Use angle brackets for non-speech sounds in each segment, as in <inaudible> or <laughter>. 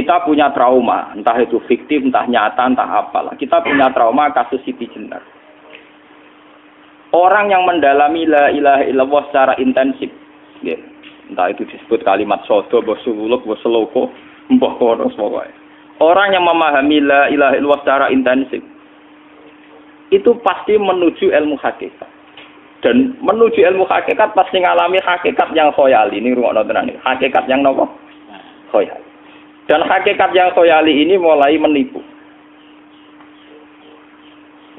kita punya trauma, entah itu fiktif, entah nyata, entah apalah. Kita punya trauma kasus Siti Jenar. Orang yang mendalami la ilaha illallah secara intensif, ya, entah itu disebut kalimat sodo, bos suluk, bos seloko, mbah kono pokoknya. Orang yang memahami la ilaha illallah secara intensif, itu pasti menuju ilmu hakikat. Dan menuju ilmu hakikat pasti ngalami hakikat yang khoyali. Ini rumah tenan Hakikat yang nopo? Khoyali. Dan hakikat yang khoyali ini mulai menipu.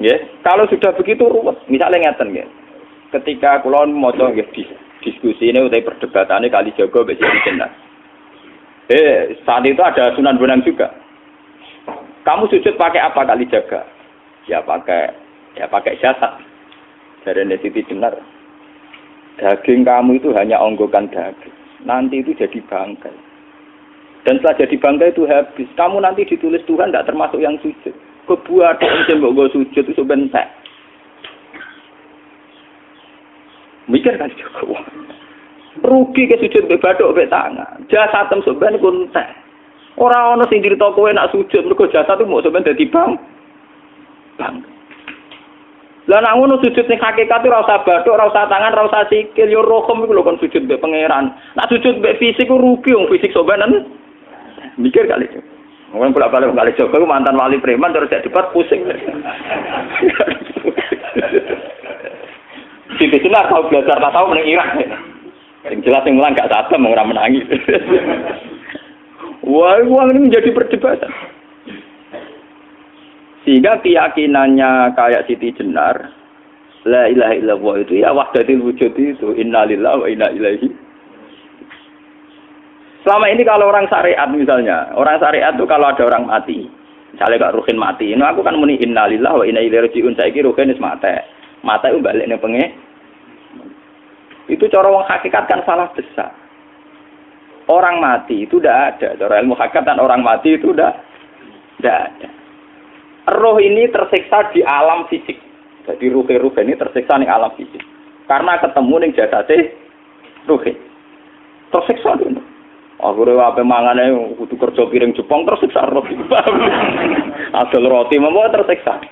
Ya, kalau sudah begitu ruwet, misalnya ngeten ya. Ketika kulon mau nggih diskusi ini udah perdebatannya kali jago besi jelas. Eh, saat itu ada sunan bonang juga. Kamu sujud pakai apa kali jaga? Ya pakai ya pakai jasad. Dari Siti benar. Daging kamu itu hanya onggokan daging. Nanti itu jadi bangkai. Dan setelah jadi bangga itu habis. Kamu nanti ditulis Tuhan tidak termasuk yang sujud. Kebuat yang gue sujud itu bentek. Mikir kan juga. Rugi ke sujud be badok be tangan. Jasa tem sebenarnya kuntek. Orang orang sing cerita kowe nak sujud mergo jasa tuh mau sebenarnya dadi bang. Bang. Lah nak ngono sujud ning hakikat ora usah bathuk, ora usah tangan, ora usah sikil, yo rokem iku lho kon sujud be pangeran. Nak sujud be fisik ku rugi wong fisik sobanan Mikir kali. Mungkin bolak balik kali Joko mantan wali preman terus jadi debat pusing. Siti jelas tahu belajar tak tahu menang Irak. Yang jelas yang mulang gak satu mau menangis. Wah, uang ini menjadi perdebatan. Sehingga keyakinannya kayak Siti Jenar, La ilaha illallah itu ya wahdatil wujud itu innalillahi wa inna ilaihi Selama ini kalau orang syariat misalnya, orang syariat itu kalau ada orang mati, misalnya kak Ruhin mati, ini aku kan muni innalillah wa inna ilaihi rajiun. Saiki Ruhin wis mati. Mati itu balik ning penge. Itu cara wong hakikat kan salah besar. Orang mati itu tidak ada. Cara ilmu hakikat dan orang mati itu tidak ada. Roh ini tersiksa di alam fisik. Jadi ruh-ruh ini tersiksa di alam fisik. Karena ketemu ning jasate ruh. Tersiksa dulu. Akhirnya apa mangane kudu kerja piring Jepang tersiksa <laughs> roti. Asal roti mau tersiksa.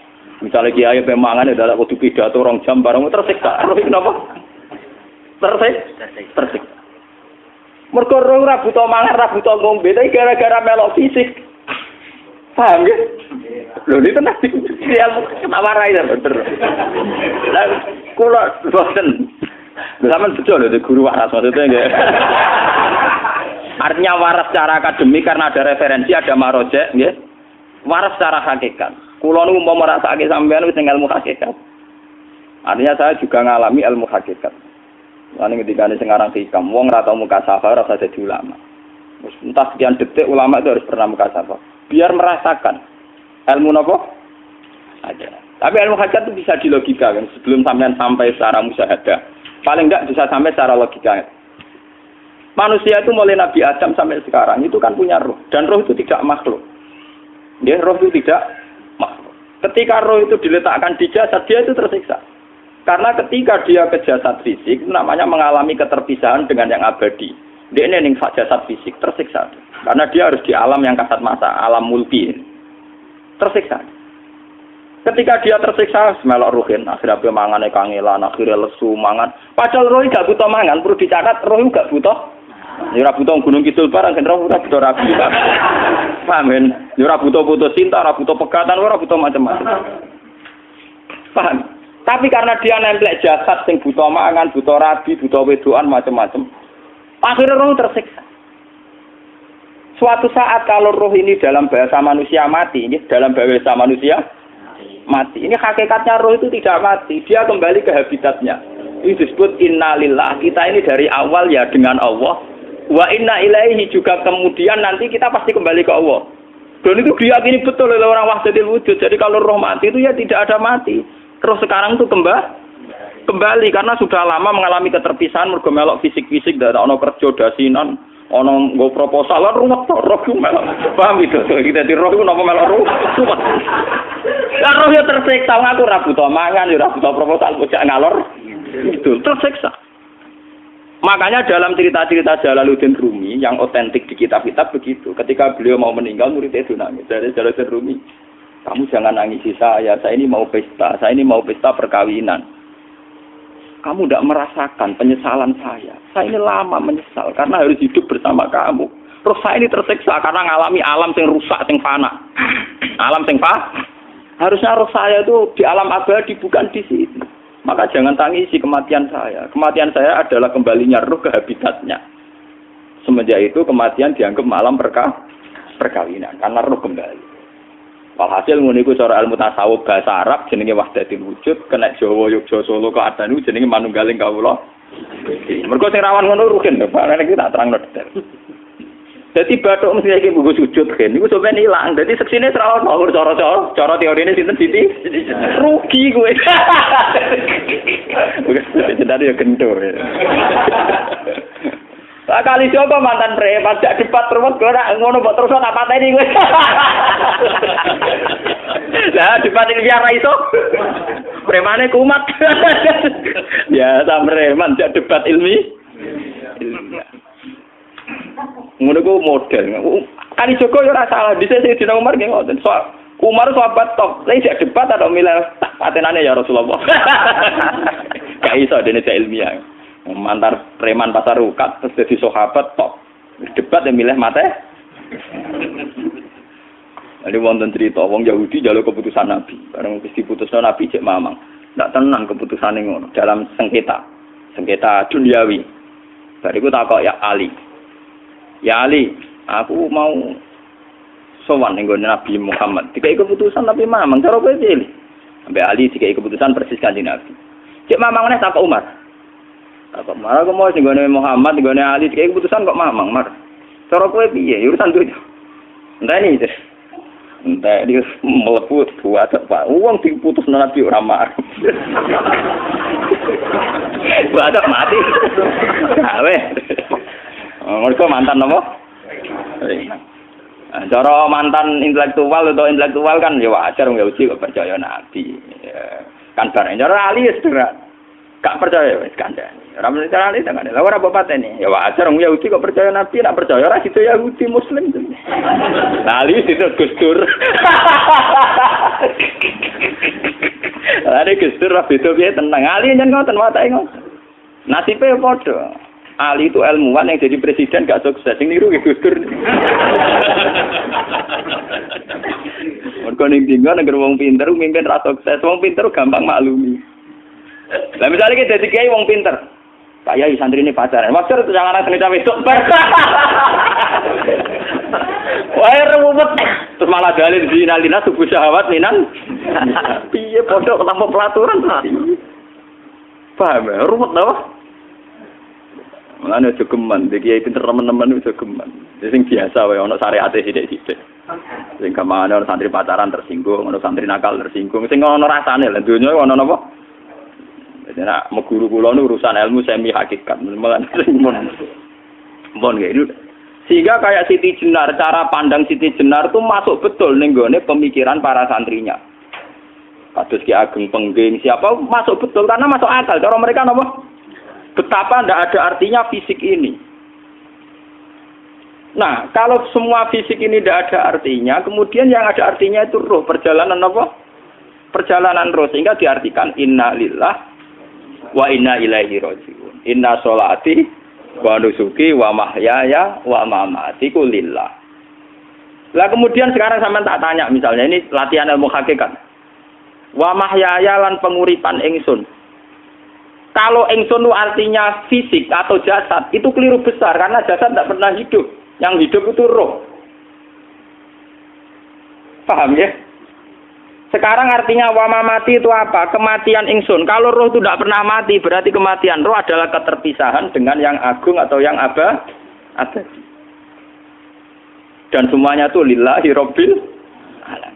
Misalnya kiai pemangan adalah kudu pidato orang jam bareng tersiksa. <laughs> Roti kenapa? Tersiksa. Tersiksa. Mergo roh ora buta mangan, ora buta ngombe, tapi gara-gara melok fisik. Paham ya? Lho ini tenang ilmu ketawa rai ya bener. Lah kula boten. Sampeyan betul lho guru waras maksudnya nggih. <laughs> Artinya waras secara akademik karena ada referensi, ada marojek, ya. Waras secara hakikat. Kulo nu mau merasake sampean wis ilmu hakikat. Artinya saya juga ngalami ilmu hakikat. Lalu ketika ini sekarang hikam, wong rata muka safa rasa jadi ulama. Entah sekian detik ulama itu harus pernah muka safa. Biar merasakan ilmu nopo aja. Tapi ilmu hakikat itu bisa dilogika kan sebelum sampean sampai secara musyahadah. Paling enggak bisa sampai secara logika. Manusia itu mulai Nabi Adam sampai sekarang itu kan punya roh dan roh itu tidak makhluk. Dia roh itu tidak makhluk. Ketika roh itu diletakkan di jasad dia itu tersiksa. Karena ketika dia ke jasad fisik namanya mengalami keterpisahan dengan yang abadi. Dia ini yang jasad fisik tersiksa. Karena dia harus di alam yang kasat masa, alam mulki. Tersiksa. Ketika dia tersiksa, semelok ruhin, akhirnya dia mangan kangelan, akhirnya lesu mangan. Padahal roh gak butuh mangan, perlu dicatat roh gak butuh Ya ora butuh gunung kidul barang kan ora butuh rapi. Paham kan? Ya ora butuh putus cinta, ora butuh pegatan, ora butuh macam-macam. Paham? Tapi karena dia nemplek jasad sing butuh mangan, butuh rabi, butuh wedoan macam-macam. Akhirnya roh tersiksa. Suatu saat kalau roh ini dalam bahasa manusia mati, ini dalam bahasa manusia mati. Ini hakikatnya roh itu tidak mati, dia kembali ke habitatnya. Ini disebut innalillah. Kita ini dari awal ya dengan Allah, Wa inna ilaihi juga kemudian nanti kita pasti kembali ke Allah. Dan itu diyakini betul oleh orang wahdatil wujud. Jadi kalau roh mati itu ya tidak ada mati. Roh sekarang itu kembali kembali karena sudah lama mengalami keterpisahan mergo melok fisik-fisik dan ono kerja dasinan ono nggo proposal lan ruwet to roh ku melok. Paham itu kita di roh ku napa melok roh? Lah roh ya tersiksa aku ora butuh mangan ya ora butuh proposal bocah ngalor. Itu tersiksa Makanya dalam cerita-cerita Jalaluddin Rumi yang otentik di kitab-kitab begitu. Ketika beliau mau meninggal, muridnya itu nangis. Dari Jalaluddin Rumi, kamu jangan nangisi saya, saya ini mau pesta, saya ini mau pesta perkawinan. Kamu tidak merasakan penyesalan saya. Saya ini lama menyesal karena harus hidup bersama kamu. Terus saya ini tersiksa karena ngalami alam yang rusak, yang fana. Alam yang fana. Harusnya roh saya itu di alam abadi, bukan di sini. Maka jangan tangisi kematian saya. Kematian saya adalah kembalinya roh ke habitatnya. Semenjak itu kematian dianggap malam perka perkawinan karena roh kembali. Walhasil ngono iku cara ilmu tasawuf bahasa Arab jenenge wahdatul wujud, kena Jawa Yogyakarta Solo kok adanu jenenge manunggaling kawula. Mergo sing rawan ngono rugen, Pak. Nek tak terangno detail. Jadi batuk mesti lagi buku sujud kan, hilang. Jadi seksine terawat mau cara cara cara teori ini sinten siti rugi gue. <laughs> Bukan jadi ya kentur. Lah <laughs> kali coba mantan preman jak debat terus gue nak ngono mbok terus apa tadi gue. Lah debat ini biar iso. Premane kumat. <laughs> ya sama preman debat ilmi. Ilmiah. Ngono ku model. Kali Joko ya ora salah. Dise sing dina Umar nggih ngoten. So, Umar sahabat top. Lah isih debat atau milih patenane ya Rasulullah. <laughs> Gak iso dene ilmiah. Mantar preman pasar rukat terus jadi sahabat top. Debat yang milih mate. Jadi wonten cerita wong Yahudi jalur keputusan Nabi. Bareng wis diputusno Nabi cek mamang. Ndak tenang keputusan ngono dalam sengketa. Sengketa duniawi. Bariku takok ya Ali. Ya Ali, aku mau sowan ning Nabi Muhammad. Dikai keputusan tapi mamang cara kowe pilih. Sampai Ali dikai keputusan persis kanjeng Nabi. Cek mamang nek tak Umar. Tak Umar aku mau sing Muhammad, ning Ali dikai keputusan kok mamang, Mar. Cara kowe piye? Ya urusan dunya. Entah ini, entah dia meleput buat apa uang diputus nabi orang marah <laughs> buat mati <laughs> gawe mereka mantan apa? Nah, cara mantan intelektual atau intelektual kan ya wajar nggak uji kok percaya nabi. Ya, kan bareng cara ali ya sederhana. Gak percaya wis kandhani. Ora mesti cara ali tenan. Lah ora bapak ini. Ya wajar wong Yahudi kok percaya nabi, nak percaya ora situ Yahudi muslim. Lah ali situ Gus Dur. Lah Gus Dur ra beda piye tenang. Ali nyen ngoten watake ngoten. Nasibe padha. Ali itu ilmuwan yang jadi presiden gak sukses. Ini niru Gus Dur. Mergo ning dinggo negara wong pinter mimpin ra sukses. Wong pinter gampang maklumi. Lah misalnya kita jadi kiai wong pinter. Kayak santri ini pacaran. Maksud itu jangan ada cawe itu. Wah, ruwet. Terus malah dalil di nalina subuh syahwat minan. Piye pondok tanpa pelaturan. Paham ya? Ruwet tau? Mulane aja geman, iki kiai pinter teman-teman aja geman. Sing biasa wae ana syariate sithik-sithik. Sing kamane ana santri pacaran tersinggung, ana santri nakal tersinggung, sing ana rasane lha donya ana napa? Jadi nak meguru kula nu urusan ilmu semi hakikat. Mulane mun mun itu. Sehingga kayak Siti Jenar, cara pandang Siti Jenar tuh masuk betul nih pemikiran para santrinya. Kados Ki Ageng Pengging siapa masuk betul karena masuk akal. Cara mereka nopo Betapa tidak ada artinya fisik ini. Nah, kalau semua fisik ini tidak ada artinya, kemudian yang ada artinya itu roh, perjalanan apa? Perjalanan roh, sehingga diartikan inna lillah wa inna ilaihi rojiun. Inna solati wa nusuki wa mahyaya wa mamati lillah. Lah kemudian sekarang sama tak tanya misalnya, ini latihan ilmu hakikat. Wa mahyaya lan penguripan ingsun kalau engson artinya fisik atau jasad, itu keliru besar karena jasad tidak pernah hidup. Yang hidup itu roh. Paham ya? Sekarang artinya wama mati itu apa? Kematian ingsun. Kalau roh itu tidak pernah mati, berarti kematian roh adalah keterpisahan dengan yang agung atau yang apa? Ada. Dan semuanya itu lillahi robbil alam.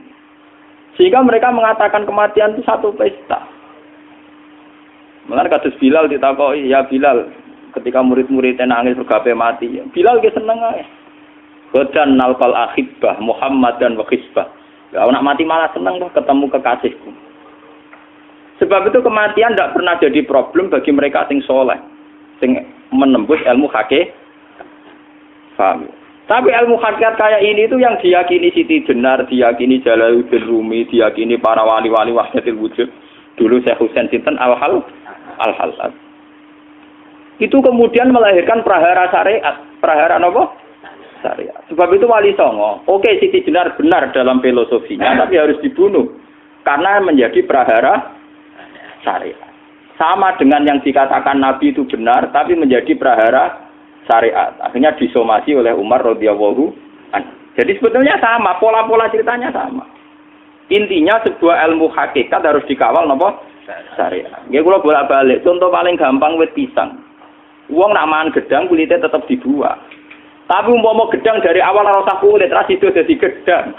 Sehingga mereka mengatakan kematian itu satu pesta. Mengenai kados Bilal ditakoi, ya Bilal, ketika murid-muridnya nangis bergape mati, Bilal ke seneng aja. Godan nalkal akhibah Muhammad dan wakisbah. Ya, anak mati malah seneng tuh ketemu kekasihku. Sebab itu kematian tidak pernah jadi problem bagi mereka sing soleh. sing menembus ilmu hakikat. Paham? Tapi ilmu hakikat kayak ini itu yang diyakini Siti Jenar, diyakini Jalaluddin Rumi, diyakini para wali-wali wahdatil wujud. Dulu Syekh Husain Sinten al-hal al-halal. Itu kemudian melahirkan prahara syariat. Prahara apa? Syariat. Sebab itu wali songo. Oke, Siti Jenar benar dalam filosofinya, tapi harus dibunuh. Karena menjadi prahara syariat. Sama dengan yang dikatakan Nabi itu benar, tapi menjadi prahara syariat. Akhirnya disomasi oleh Umar radhiyallahu Jadi sebetulnya sama, pola-pola ceritanya sama. Intinya sebuah ilmu hakikat harus dikawal nopo syariat. Nggih kula bolak-balik. Contoh paling gampang wit pisang. Wong nak mangan gedang kulitnya tetap dibuat. Tapi umpama gedang dari awal ora usah kulit, ras itu jadi gedang.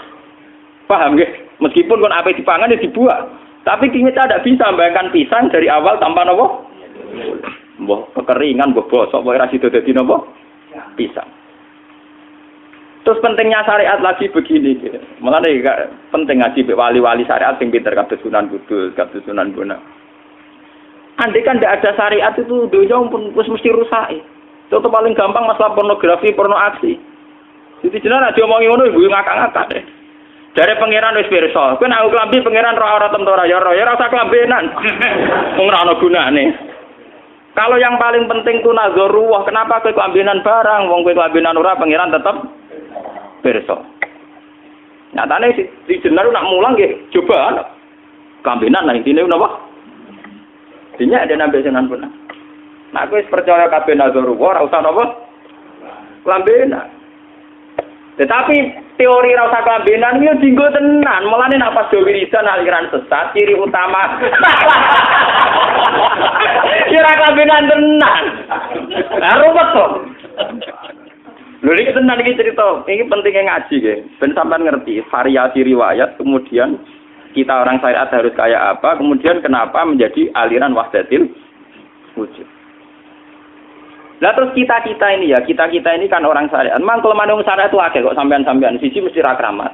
Paham nggih? Meskipun kon apa dipangan ya dibuat. Tapi kita tidak bisa membayangkan pisang dari awal tanpa nopo. Mbah kekeringan, mbah bosok, mbah ra sido dadi nopo? Pisang. Terus pentingnya syariat lagi begini, gitu. malah nih penting ngaji wali-wali syariat yang pinter kados Sunan Kudus, kados Sunan Bonang. Andai kan tidak ada syariat itu dunia pun mesti rusak. Contoh paling gampang masalah pornografi, porno aksi. Jadi jenar dia omongi ngono ibu ngakak-ngakak deh. Dari pangeran wis pirsa. Kowe nek klambi pangeran roh ora tentu ora ya roh ya rasa klambenan. <laughs> Wong ora ana gunane. Kalau yang paling penting ku ruwah, kenapa kowe klambenan barang? Wong kowe klambenan ora pangeran tetep pirsa. Nyatane si, si jenar nak mulang nggih coba klambenan lah intine napa? Dinya ada nabi senan pun. Nah, aku percaya kabeh ruwah ora usah napa? Klambenan. Tetapi teori rasa kelambenan itu dinggo tenan. Mulane nek pas wiridan aliran sesat ciri utama. <laughs> Kira kelambenan tenan. Lah ruwet to. Lho iki tenan iki cerita. Ini pentingnya ngaji ya. Ben sampean ngerti variasi riwayat kemudian kita orang syariat harus kayak apa, kemudian kenapa menjadi aliran wahdatil wujud. Lah terus kita kita ini ya, kita kita ini kan orang syariat. Memang orang syariat itu akeh kok sampean-sampean. Siji mesti ra kramat.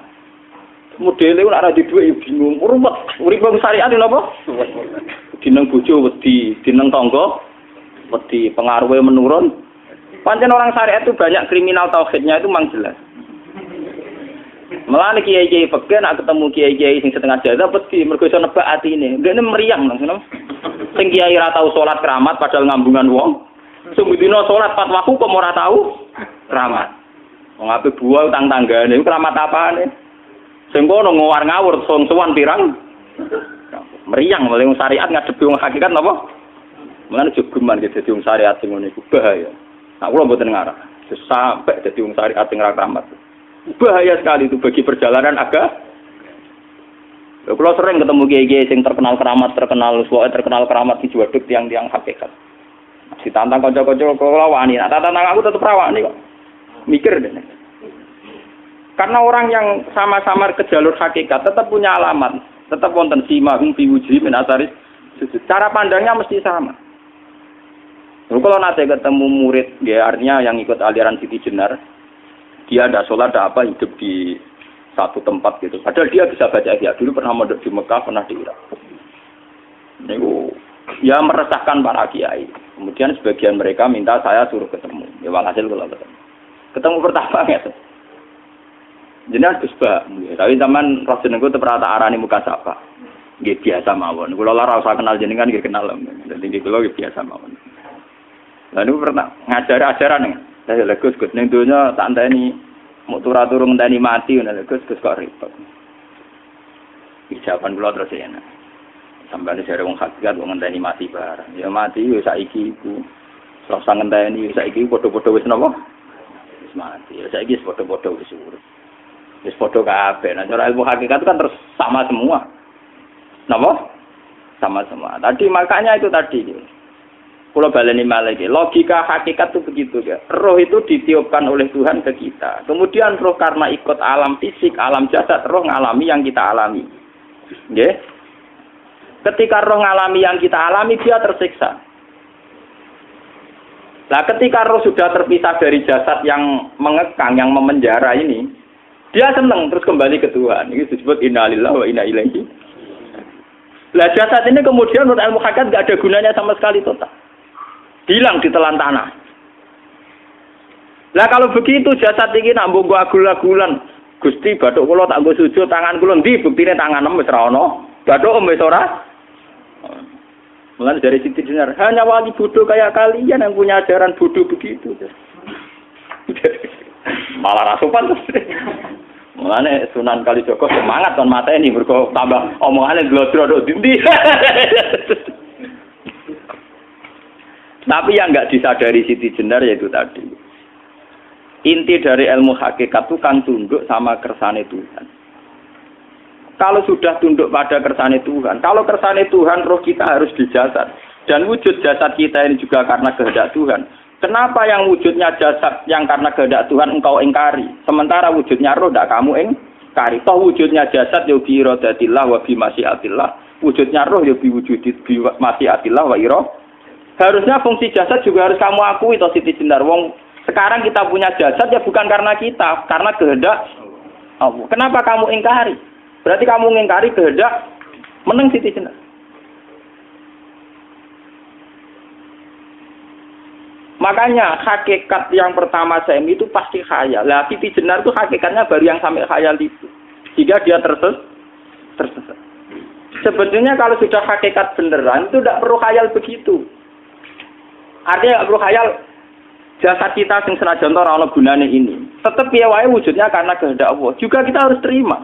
Modele ora di dhuwit ya bingung. Rumet. Urip syariat lho apa? Dineng bojo wedi, dineng tangga wedi, pengaruhnya menurun. Pancen orang syariat itu banyak kriminal tauhidnya itu memang jelas. Melani kiai kiai peke nak ketemu kiai kiai sing setengah jaga peti mergo iso nebak atine. Ndekne meriang langsung. Sing kiai ra tau salat keramat padahal ngambungan wong. Sumudina sholat pas waktu kok ora tahu keramat. Wong buah utang tanggane iku keramat apane? Sing kono ngawar ngawur sowan pirang. Meriang mulai syariat ngadepi wong hakikat napa? Mulane jogeman gitu dadi syariat sing iku bahaya. Nah, kula mboten ngarah. Sampai dadi wong syariat sing ora keramat. Bahaya sekali itu bagi perjalanan agak. Kalau sering ketemu kiai-kiai yang terkenal keramat, terkenal suara, terkenal keramat di juaduk tiang-tiang hakikat. Ditantang kocok-kocok kalau wani, nah tantang aku tetap rawani kok. Mikir deh. Karena orang yang sama-sama ke jalur hakikat tetap punya alamat, tetap wonten sima hum fi wujhi min asaris Cara pandangnya mesti sama. Kalau nanti ketemu murid, ya artinya yang ikut aliran Siti Jenar, dia ada sholat, ada apa, hidup di satu tempat gitu. Padahal dia bisa baca ihya. Dulu pernah mondok di Mekah, pernah di Irak. Ini ya meresahkan para kiai. Kemudian sebagian mereka minta saya suruh ketemu. Ya walhasil kalau ketemu. Ketemu pertama ya. Jenis Gus Ba, tapi zaman jenengku itu pernah tak arani muka sapa. Gak biasa mawon. Kalau lara usah kenal jenengan gak kenal. Jadi loh biasa mawon. Lalu pernah ngajar ajaran nih. Saya lagi Gus Gus ning dunia tak ini mau turun tani mati, nih Gus Gus kok repot. Jawaban kula terus ya. Sampai ada wong hakikat wong ngenteni mati barang. Ya mati yo saiki iku. Rasa ngenteni saiki padha-padha wis napa? Wis mati. Ya saiki wis padha-padha wis urip. Wis padha kabeh. Nah cara ilmu hakikat kan terus sama semua. Napa? Sama semua. Tadi makanya itu tadi. Kalau baleni lagi, logika hakikat itu begitu ya. Roh itu ditiupkan oleh Tuhan ke kita. Kemudian roh karena ikut alam fisik, alam jasad, roh ngalami yang kita alami. Yeah? Ketika roh ngalami yang kita alami, dia tersiksa. Nah, ketika roh sudah terpisah dari jasad yang mengekang, yang memenjara ini, dia senang terus kembali ke Tuhan. Ini disebut innalillah wa inna ilaihi. Lah jasad ini kemudian menurut ilmu hakikat gak ada gunanya sama sekali total. Hilang di telan tanah. Lah kalau begitu jasad iki nak mbok agul-agulan. Gusti bathuk kula tak nggo sujud tangan kula ndi buktine tangan wis ora ana. Bathuk wis ora. Mulai dari Siti Jenar, hanya wali bodoh kayak kalian yang punya ajaran bodoh begitu. <laughs> Malah rasupan terus. <laughs> Mulane Sunan Kalijogo semangat kon mata ini mergo tambah omongane glodro dindi. <laughs> Tapi yang nggak disadari Siti Jenar yaitu tadi. Inti dari ilmu hakikat itu kan tunduk sama kersane Tuhan. Kalau sudah tunduk pada kersane Tuhan, kalau kersane Tuhan roh kita harus dijasad. Dan wujud jasad kita ini juga karena kehendak Tuhan. Kenapa yang wujudnya jasad yang karena kehendak Tuhan engkau ingkari? Sementara wujudnya roh tidak kamu ingkari. Toh wujudnya jasad ya bi wa bi masyiatillah. Wujudnya roh ya bi wujud bi wa iroh Harusnya fungsi jasad juga harus kamu akui toh Siti Jendar. Wong sekarang kita punya jasad ya bukan karena kita, karena kehendak Allah. Kenapa kamu ingkari? Berarti kamu ingkari kehendak menang Siti Jendar. Makanya hakikat yang pertama saya itu pasti khayal. Lah Siti Jenar itu hakikatnya baru yang sampai khayal itu. Jika dia terses tersesat. Sebetulnya kalau sudah hakikat beneran itu tidak perlu khayal begitu. Artinya perlu khayal jasa kita sing senajan ora ana gunane ini. Tetap ya wae wujudnya karena kehendak Allah. Juga kita harus terima.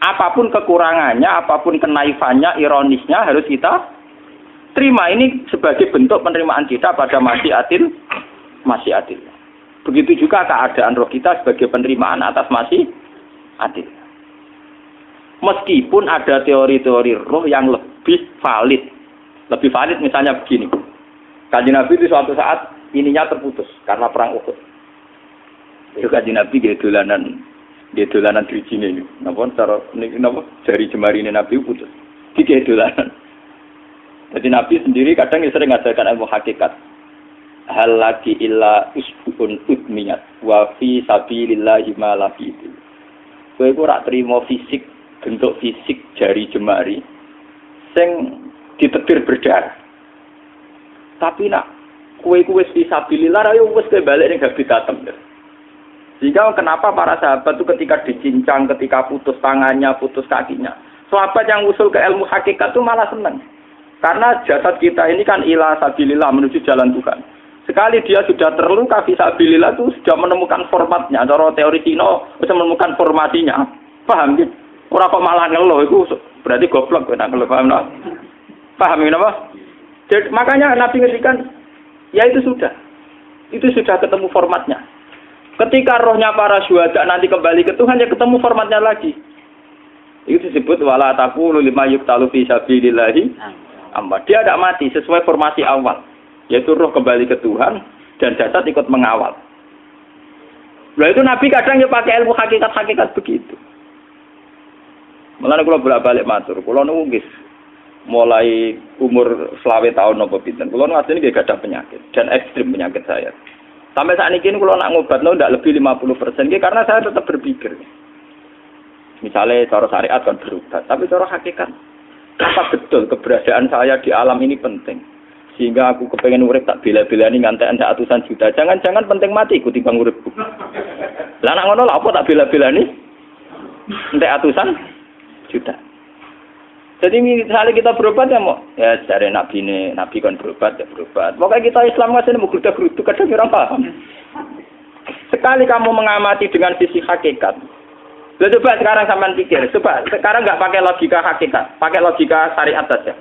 Apa pun kekurangannya, apa pun kenaifannya, ironisnya harus kita terima. Ini sebagai bentuk penerimaan kita pada masih adil, masih adil. Begitu juga keadaan roh kita sebagai penerimaan atas masih adil. Meskipun ada teori-teori roh yang lebih valid. Lebih valid misalnya begini. Kaji Nabi itu suatu saat ininya terputus karena perang Uhud. Itu kaji Nabi dia dolanan dia dolanan dirijine ini. Napa cara napa jari jemari ini Nabi putus. Iki dolanan. Jadi Nabi sendiri kadang sering ngajarkan ilmu hakikat. Hal lagi illa usbun udmiyat wa fi sabilillahi ma itu. Kowe terima fisik bentuk fisik jari jemari sing ditetir berdarah. Tapi nak kue kue fisabilillah ayo wes balik ning gabi datem. Sehingga kenapa para sahabat itu ketika dicincang, ketika putus tangannya, putus kakinya, sahabat yang usul ke ilmu hakikat itu malah senang. Karena jasad kita ini kan ilah sabilillah menuju jalan Tuhan. Sekali dia sudah terluka fisabilillah itu sudah menemukan formatnya. Cara teori Cina bisa menemukan formasinya. Paham gitu? Orang kok malah ngeluh itu berarti goblok nak ngeluh paham no? Paham ini apa? Jadi, makanya Nabi ngertikan, ya itu sudah. Itu sudah ketemu formatnya. Ketika rohnya para syuhada nanti kembali ke Tuhan, ya ketemu formatnya lagi. Itu disebut wala taqulu lima yuktalu fi. Dia tidak mati sesuai formasi awal. Yaitu roh kembali ke Tuhan dan jasad ikut mengawal. Nah itu Nabi kadang ya pakai ilmu hakikat-hakikat begitu. Mulane kula bolak-balik matur, kula niku nggih mulai umur selawe tahun nopo pinten. Nu asline nggih gadah penyakit dan ekstrim penyakit saya. Sampai saat ini kalau nak ngobat no tidak lebih 50 persen, karena saya tetap berpikir. Misalnya cara syariat kan berubah, tapi cara hakikat apa betul keberadaan saya di alam ini penting? Sehingga aku kepengen urip tak bila-bila ini ngantek anda atusan juta. Jangan-jangan penting mati ikuti bang urip. Lah ngono apa tak bila-bila ini? Entek atusan juta. Jadi misalnya kita berobat ya mau ya cari nabi ini nabi kan berobat ya berobat. Pokoknya kita Islam nggak mau geruda gerudu kadang orang paham. Sekali kamu mengamati dengan sisi hakikat, Lalu coba sekarang sampean pikir, coba sekarang nggak pakai logika hakikat, pakai logika syariat saja.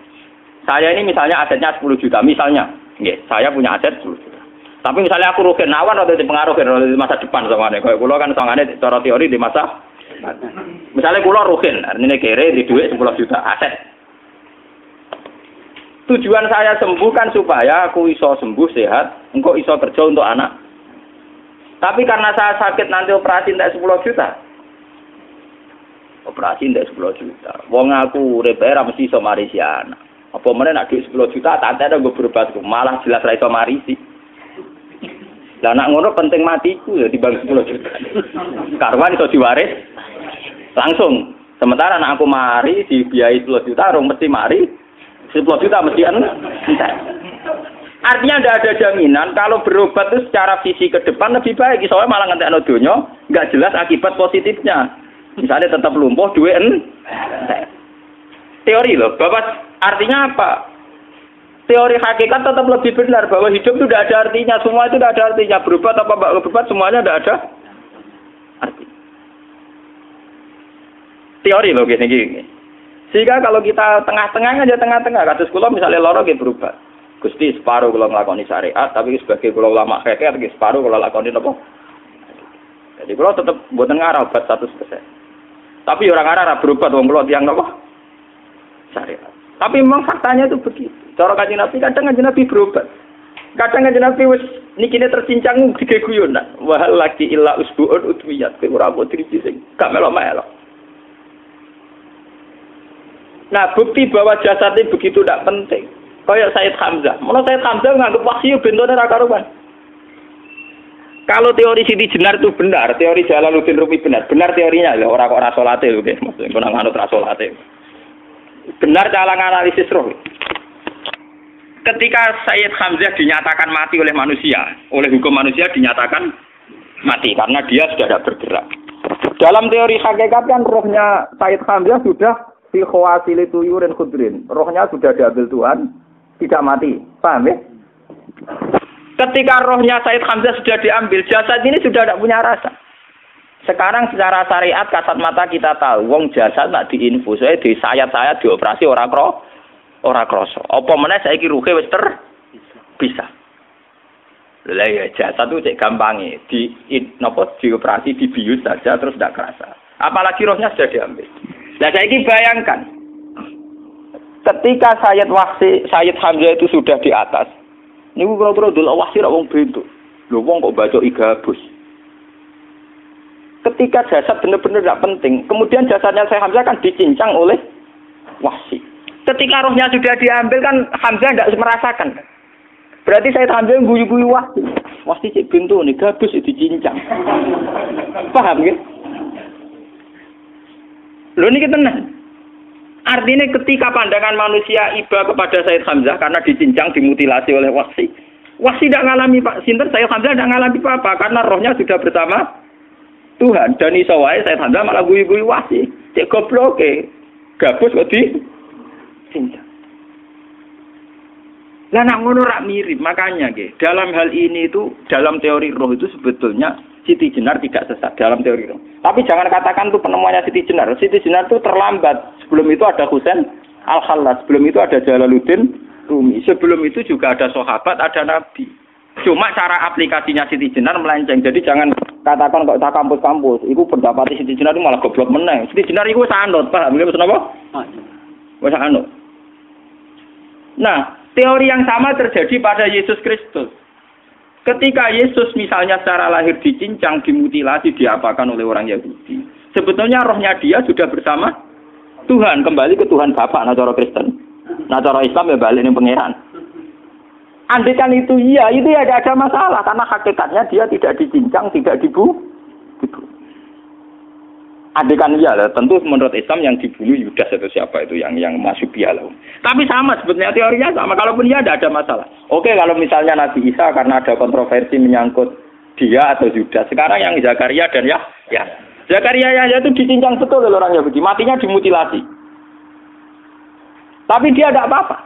Saya ini misalnya asetnya 10 juta, misalnya, Nggih, saya punya aset 10 juta. Tapi misalnya aku rugi nawan atau dipengaruh di masa depan sama Kalau pulau kan sama cara teori di masa Misalnya kulo ruhin, artinya kere di duit 10 juta aset. Tujuan saya sembuh kan supaya aku iso sembuh sehat, engkau iso kerja untuk anak. Tapi karena saya sakit nanti operasi tidak 10 juta. Operasi tidak 10 juta. Wong aku repair mesti iso marisi anak. Apa mana nak duit 10 juta, tak ada gue berobat, malah jelas ra iso marisi. Lah nak ngono penting matiku ya dibagi 10 juta. Karwan iso diwaris langsung. Sementara anak aku mari dibiayai 10 juta, rong mesti mari 10 juta mesti entek. Artinya tidak ada jaminan kalau berobat itu secara visi ke depan lebih baik. Soalnya malah ngantek donya nggak jelas akibat positifnya. Misalnya tetap lumpuh dua en. Teori loh, Bapak artinya apa? Teori hakikat tetap lebih benar bahwa hidup itu tidak ada artinya, semua itu tidak ada artinya. Berobat apa berobat semuanya tidak ada Teori loh gini gini. Sehingga kalau kita tengah-tengah aja tengah-tengah, kasus kulo misalnya loro gitu berubah. Gusti separuh kalau ngelakoni syariat, tapi sebagai kalau ulama keke, tapi separuh kalau lakoni apa? Jadi kalau tetap buatan ngarah obat satu persen. Tapi orang ngarah berobat, wong kalau tiang apa? Syariat. Tapi memang faktanya itu begitu. Cara kaji nabi kadang kaji nabi berobat. Kadang kaji nabi wis nikine tercincang tiga guyonan. Wahal lagi ilah usbuun utwiyat. Ora mau driji sing gak melok-melok. Nah, bukti bahwa jasad ini begitu tidak penting. Kayak Said Hamzah. Menurut Said Hamzah menganggap wahyu bentone ra karuan. Kalau teori Siti Jenar itu benar, teori Jalaluddin Rumi benar, benar teorinya ya orang kok rasolate lho, maksudnya kena nganut rasolate. Benar cara analisis roh. Ketika Sayyid Hamzah dinyatakan mati oleh manusia, oleh hukum manusia dinyatakan mati karena dia sudah tidak bergerak. Dalam teori hakikat kan rohnya Sayyid Hamzah sudah fi khawasili tuyurin khudrin. Rohnya sudah diambil Tuhan, tidak mati. Paham ya? Ketika rohnya Said Hamzah sudah diambil, jasad ini sudah tidak punya rasa. Sekarang secara syariat kasat mata kita tahu, wong jasad nak diinfus, saya di sayat-sayat dioperasi orang kro, orang kroso. Apa mana saya ruhe wis bisa. Lah ya jasad itu cek gampangnya di nopo dioperasi dibius saja terus tidak kerasa. Apalagi rohnya sudah diambil. Nah saya ini bayangkan, ketika Sayyid Wahsi, Sayyid Hamzah itu sudah di atas, ini kira-kira dulu Wahsi wong bentuk. Lho wong kok baca igabus. Ketika jasad benar-benar tidak penting, kemudian jasadnya saya Hamzah kan dicincang oleh Wahsi. Ketika rohnya sudah diambil kan Hamzah tidak merasakan. Berarti saya Hamzah guyu-guyu Wahsi. Wahsi cek pintu nih, gabus itu dicincang. Paham ya? Lho ini kita Artinya ketika pandangan manusia iba kepada Said Hamzah karena dicincang, dimutilasi oleh Wahsi. Wahsi tidak ngalami Pak Sinter, Said Hamzah tidak ngalami apa-apa karena rohnya sudah bersama Tuhan. Dan iso wae Said Hamzah malah guyu-guyu Wahsi. Cek goblok Gabus kok di cincang. Lah nak ngono rak mirip, makanya ge, dalam hal ini itu dalam teori roh itu sebetulnya Siti Jenar tidak sesat dalam teori roh. Tapi jangan katakan itu penemuannya Siti Jenar. Siti Jenar itu terlambat. Sebelum itu ada Husain Al-Khallas, sebelum itu ada Jalaluddin Rumi. Sebelum itu juga ada sahabat, ada nabi. Cuma cara aplikasinya Siti Jenar melenceng. Jadi jangan katakan kok tak kampus-kampus, itu pendapat Siti Jenar itu malah goblok meneng. Siti Jenar itu sanut, paham? Nggih maksud apa? Wis anut. Nah, teori yang sama terjadi pada Yesus Kristus. Ketika Yesus misalnya secara lahir dicincang, dimutilasi, diapakan oleh orang Yahudi. Sebetulnya rohnya dia sudah bersama Tuhan. Kembali ke Tuhan Bapak, nah Kristen. Nah cara Islam ya balik ini pangeran. Andikan itu iya, itu ya ada masalah. Karena hakikatnya dia tidak dicincang, tidak dibu. dibu. Adegan iya lah, tentu menurut Islam yang dibunuh Yudas atau siapa itu yang yang masuk piala. Tapi sama sebetulnya teorinya sama. Kalaupun dia ada ada masalah. Oke kalau misalnya Nabi Isa karena ada kontroversi menyangkut dia atau Yudas. Sekarang yang Zakaria dan ya ya Zakaria ya itu dicincang betul oleh orang Yahudi. Matinya dimutilasi. Tapi dia tidak apa-apa.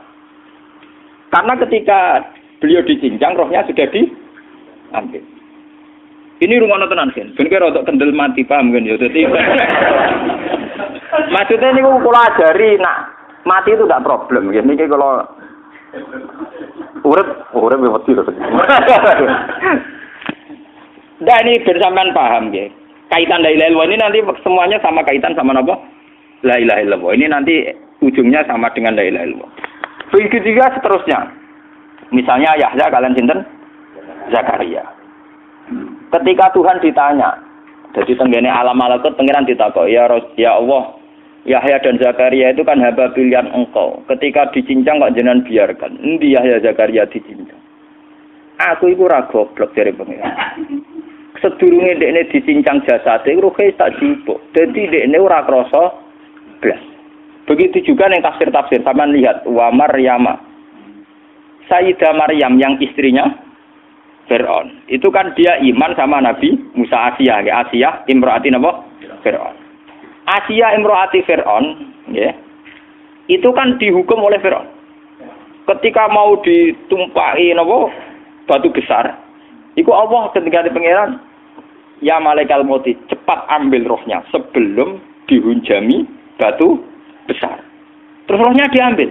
Karena ketika beliau dicincang, rohnya sudah diambil. Ini rumah nonton kan. Ben kira untuk kendel mati paham kan ya. Jadi <laughs> maksudnya ini kalau ajari nak mati itu tidak problem. Ini kalau urip ya mati loh. <laughs> Nah ini bersamaan paham ya. Kaitan la ilaha illallah ini nanti semuanya sama kaitan sama apa? La ilaha illallah. Ini nanti ujungnya sama dengan la ilaha illallah. Begitu juga seterusnya. Misalnya Yahya kalian sinten? Zakaria. Ketika Tuhan ditanya, jadi tenggene alam malakut pengiran ditakok, ya ya Allah, Yahya dan Zakaria itu kan hamba pilihan engkau. Ketika dicincang kok jenengan biarkan. Endi Yahya Zakaria dicincang? Aku iku ora goblok dari pengiran. Sedurunge dekne dicincang jasate ruhe tak jupuk. Dadi dekne ora krasa blas. Begitu juga yang tafsir-tafsir, sama lihat wa Maryama Sayyidah Maryam yang istrinya Fir'aun. Itu kan dia iman sama Nabi Musa Asia, ya Asia imroati napa? Fir'aun. Asia imroati Fir'aun, ya. Itu kan dihukum oleh Fir'aun. Ketika mau ditumpahi napa? Batu besar. Iku Allah ketika di pangeran Ya malaikat moti, cepat ambil rohnya sebelum dihunjami batu besar. Terus rohnya diambil.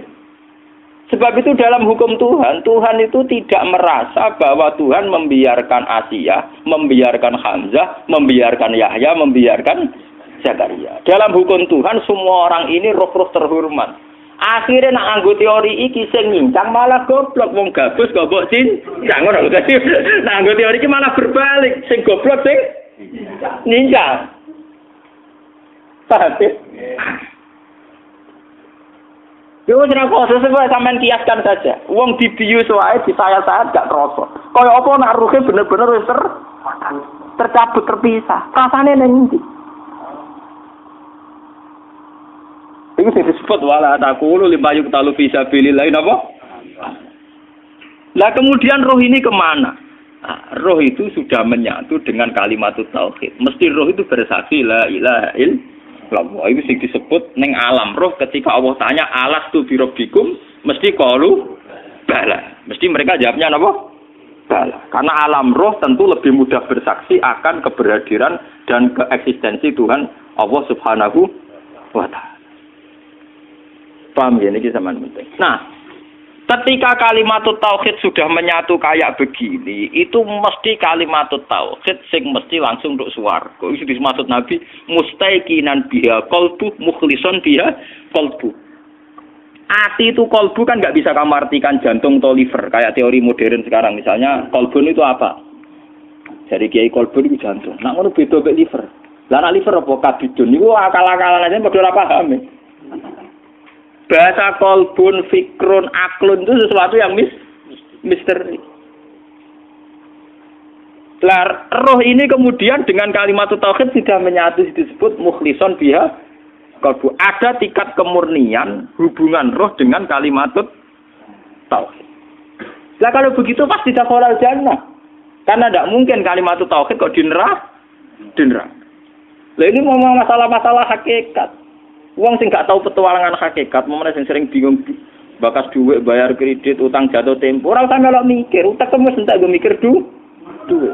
Sebab itu dalam hukum Tuhan, Tuhan itu tidak merasa bahwa Tuhan membiarkan Asia, membiarkan Hamzah, membiarkan Yahya, membiarkan Zakaria. Dalam hukum Tuhan semua orang ini roh-roh terhormat. Akhirnya nak anggo teori iki sing malah goblok wong gabus goblok sin. Jangan ngono nak anggo teori iki malah berbalik, sing goblok sing nyincang. Paham? Yo wis ora kok sesuai sampean kiaskan saja. Wong dibius wae disayat-sayat gak krasa. Kaya apa nak ruhe bener-bener wis ter tercabut terpisah. Rasane ning ndi? Iku sing disebut wala taqulu lima yuqtalu fi sabilillah napa? Lah kemudian roh ini ke mana? Nah, roh itu sudah menyatu dengan kalimat tauhid. Mesti roh itu bersaksi la ilaha illallah Allah. Itu sing disebut neng alam roh ketika Allah tanya alas tu birobikum mesti kalu bala. Mesti mereka jawabnya apa? Bala. Karena alam roh tentu lebih mudah bersaksi akan keberhadiran dan keeksistensi Tuhan Allah Subhanahu wa taala. Paham ya ini sama penting. Nah, Ketika kalimat tauhid sudah menyatu kayak begini, itu mesti kalimat tauhid sing mesti langsung untuk suwargo. Itu dimaksud Nabi mustaiqinan biha kolbu mukhlison biha kolbu. Ati itu kolbu kan nggak bisa kamu artikan jantung atau liver kayak teori modern sekarang misalnya kolbun itu apa? Jadi kiai kolbun itu jantung. Nah ngono beda liver. Lah liver apa kabidun niku akal-akalan aja ora paham. Ya. Bahasa kolbun, fikrun, aklun itu sesuatu yang mis misteri. Lah, roh ini kemudian dengan kalimat tauhid sudah menyatu disebut mukhlison biha kolbu. Ada tingkat kemurnian hubungan roh dengan kalimat tauhid. Lah kalau begitu pasti dakhalal jannah. Karena tidak mungkin kalimat tauhid kok dinera dinera. Lah ini mau masalah-masalah hakikat. Uang sing gak tahu petualangan hakikat, mau sing sering bingung bakas duit bayar kredit utang jatuh tempo. Orang sampe lo mikir, utang kamu sentak gue mikir du, duit.